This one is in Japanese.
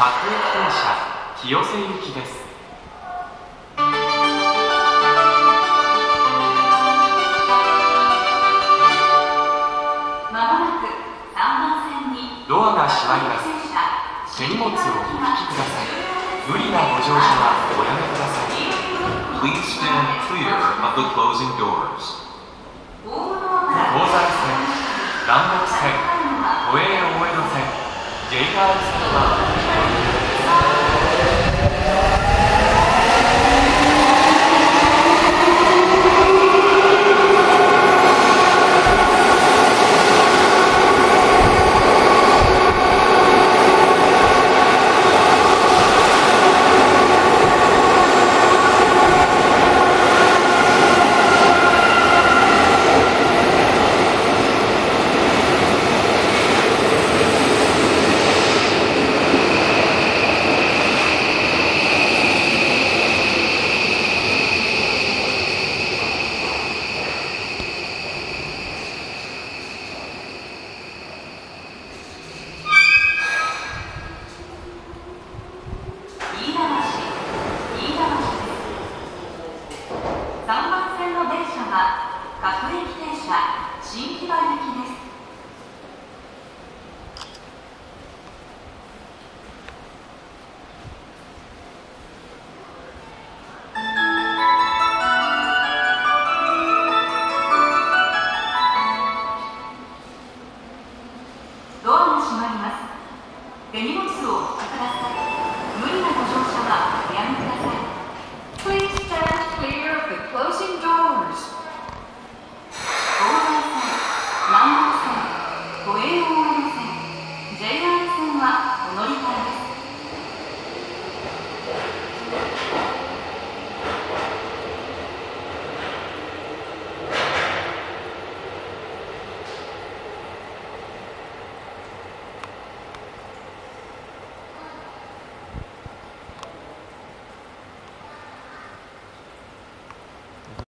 各駅停車清瀬行きです。まもなく3番線にドアが閉まります。手荷物をお引きください。無理なご乗車はおやめください。Please stand clear of the closing doors. 東西線南北線都営大江戸線 JR 線は各駅停車新木場行きです。手荷物をお引きください。無理なご乗車はおやめください。